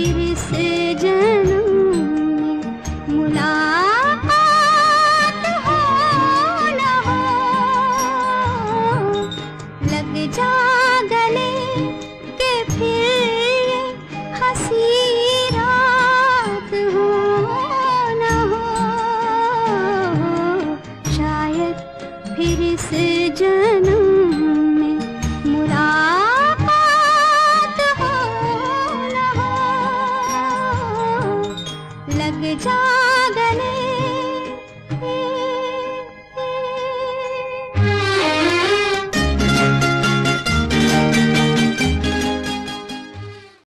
फिर से जन्म मुलाकात हो न हो। लग जा गले के फिर हसी रात हो न हो। शायद फिर से जन्म लग जा